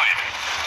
destroyed.